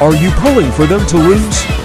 Are you pulling for them to lose?